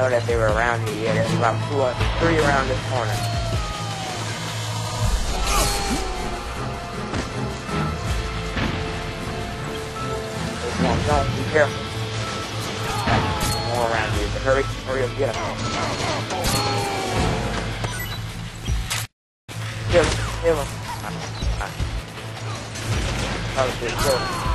know that they were around me. Yeah, there's about two, or three around this corner. There's one. Don't be careful. More around you. Hurry, hurry up, get him. Kill him, kill him. Oh shit, kill him.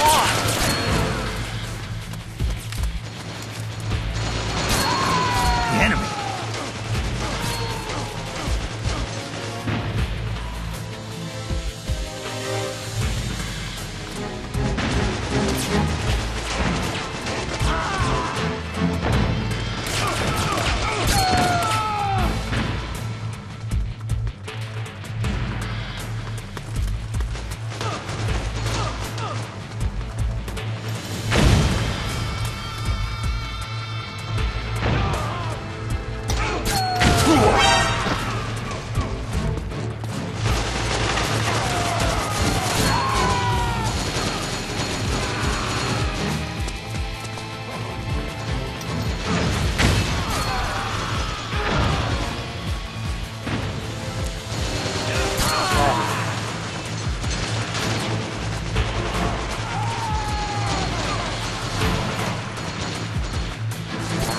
off.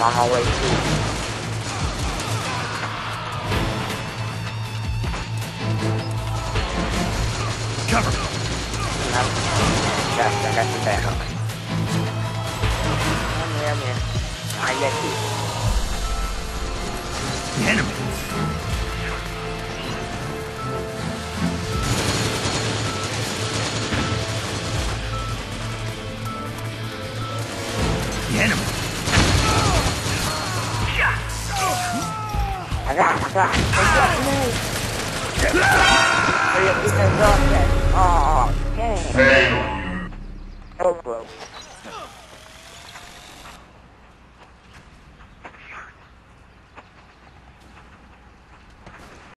I'm on my way to. Cover. No. Yes, I got your back. I'm here, I'm here. I get you. The enemy. The enemy. Agak, agak.